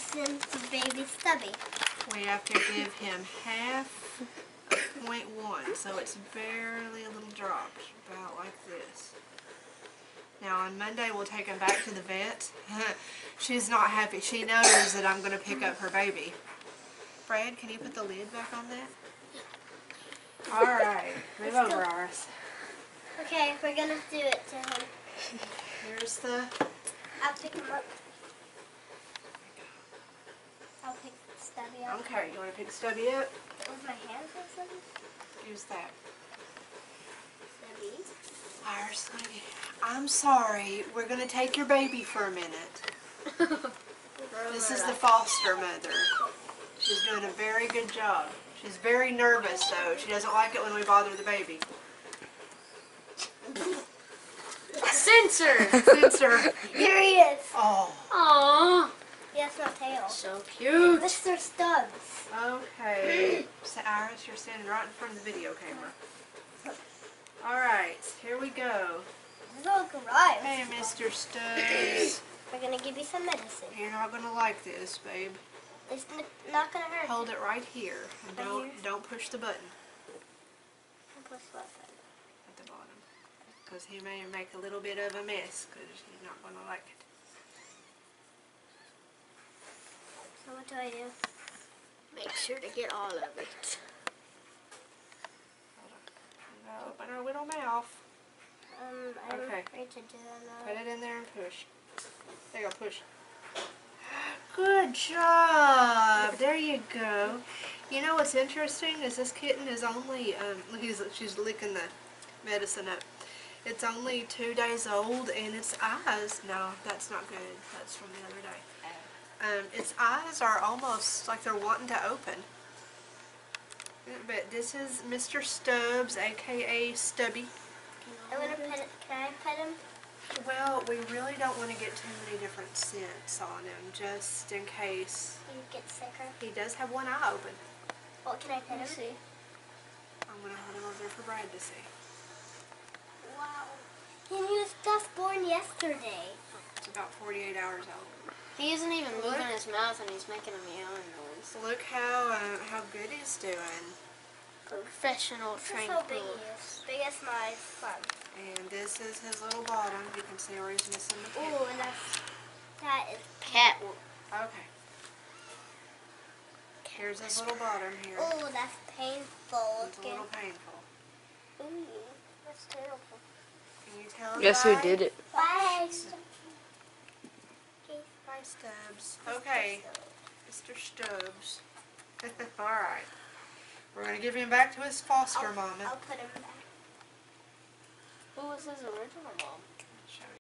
medicine for baby Stubby. We have to give him half of 0.1, so it's barely a little drop, about like this. Now on Monday we'll take him back to the vet. She's not happy. She knows that I'm going to pick up her baby. Brad, can you put the lid back on that? All right, move Let's over, go. Iris. Okay, we're gonna do it to him. Here's the. I'll pick him up. I'll pick Stubby up. Okay, you want to pick Stubby up? With my hands or something? Use that. Stubby. Lady, I'm sorry. We're going to take your baby for a minute. This is the foster mother. She's doing a very good job. She's very nervous though. She doesn't like it when we bother the baby. Censor! Spencer. Here he is. Oh. Aww. He has no tail. So cute. Mr. Stubbs. Okay. So Iris, you're standing right in front of the video camera. Alright, here we go. This is all garage. Hey, Mr. Stubbs. We're gonna give you some medicine. You're not going to like this, babe. It's n- not gonna hurt. Hold it right here. And Right don't, here? don't push the button Push what button? at the bottom. Because he may make a little bit of a mess because he's not going to like it. So what do I do? Make sure to get all of it. Now Open our little mouth. Um, I'm Okay. ready to do that Put it in there and push. There you go, push. Good job. There you go. You know what's interesting is this kitten is only, um, look, he's, she's licking the medicine up. It's only two days old and its eyes, no, that's not good. That's from the other day. Um, its eyes are almost like they're wanting to open. But this is Mr. Stubbs, aka Stubby. I'm gonna pet it. Can I pet him? Well, we really don't want to get too many different scents on him, just in case. You get sicker. He does have one eye open. Well, can I pet him? see. I'm going to hold him over there for Brad to see. Wow. He was just born yesterday. It's about 48 hours old. He isn't even moving his mouth and he's making a meowing noise. Look how uh, how good he's doing. Professional This is trained so big he is. Big as my thumb. And this is his little bottom. You can see where he's missing the tip. Ooh, and that's, that is, Cat. Okay. Here's his little bottom here. ooh, that's painful. It's a little painful. Ooh, that's terrible. Can you tell Guess who did it? Bye. Stubbs. Okay, Mr. Stubbs. All right. We're going to give him back to his foster I'll, mama. I'll put him back. Who was his original mom?